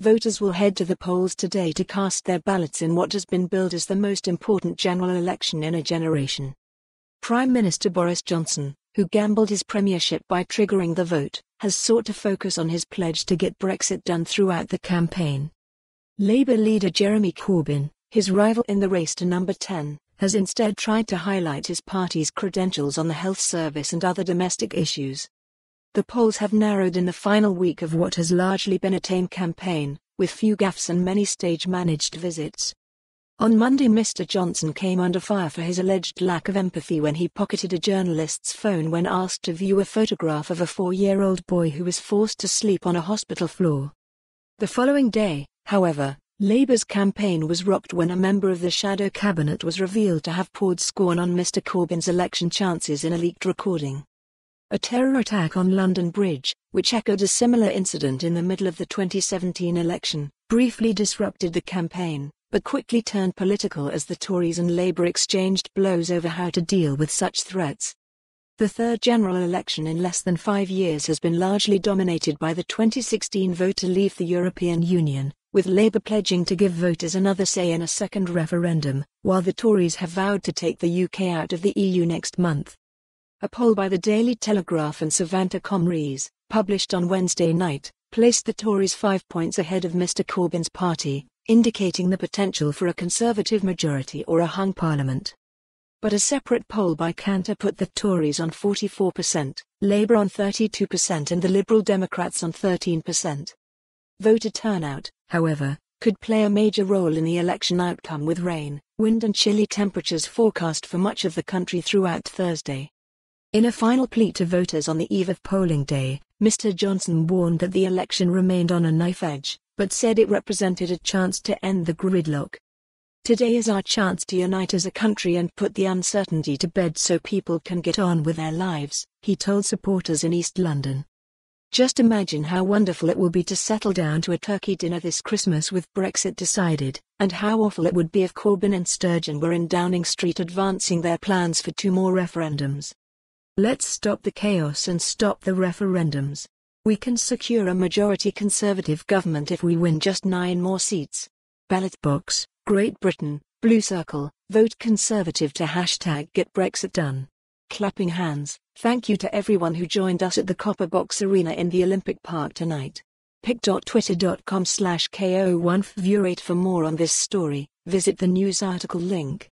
Voters will head to the polls today to cast their ballots in what has been billed as the most important general election in a generation. Prime Minister Boris Johnson, who gambled his premiership by triggering the vote, has sought to focus on his pledge to get Brexit done throughout the campaign. Labour leader Jeremy Corbyn, his rival in the race to number 10, has instead tried to highlight his party's credentials on the health service and other domestic issues. The polls have narrowed in the final week of what has largely been a tame campaign, with few gaffes and many stage-managed visits. On Monday Mr. Johnson came under fire for his alleged lack of empathy when he pocketed a journalist's phone when asked to view a photograph of a four-year-old boy who was forced to sleep on a hospital floor. The following day, however, Labour's campaign was rocked when a member of the shadow cabinet was revealed to have poured scorn on Mr. Corbyn's election chances in a leaked recording. A terror attack on London Bridge, which echoed a similar incident in the middle of the 2017 election, briefly disrupted the campaign, but quickly turned political as the Tories and Labour exchanged blows over how to deal with such threats. The third general election in less than five years has been largely dominated by the 2016 vote to leave the European Union, with Labour pledging to give voters another say in a second referendum, while the Tories have vowed to take the UK out of the EU next month. A poll by the Daily Telegraph and Savanta ComRes, published on Wednesday night, placed the Tories five points ahead of Mr Corbyn's party, indicating the potential for a Conservative majority or a hung parliament. But a separate poll by Kantar put the Tories on 44%, Labour on 32% and the Liberal Democrats on 13%. Voter turnout, however, could play a major role in the election outcome with rain, wind and chilly temperatures forecast for much of the country throughout Thursday. In a final plea to voters on the eve of polling day, Mr. Johnson warned that the election remained on a knife edge, but said it represented a chance to end the gridlock. Today is our chance to unite as a country and put the uncertainty to bed so people can get on with their lives, he told supporters in East London. Just imagine how wonderful it will be to settle down to a turkey dinner this Christmas with Brexit decided, and how awful it would be if Corbyn and Sturgeon were in Downing Street advancing their plans for two more referendums. Let's stop the chaos and stop the referendums. We can secure a majority Conservative government if we win just nine more seats. Ballot box, Great Britain, Blue Circle, vote Conservative to hashtag Get Brexit Done. Clapping hands, thank you to everyone who joined us at the Copper Box Arena in the Olympic Park tonight. pic.twitter.com slash ko1 for more on this story, visit the news article link.